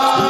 Oh!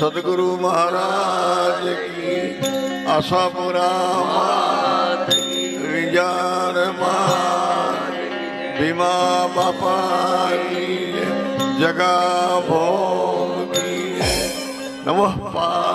सदगुरु महाराज की आशापुरा विजान मीमा बापा की जगा भोग नमः पार्वती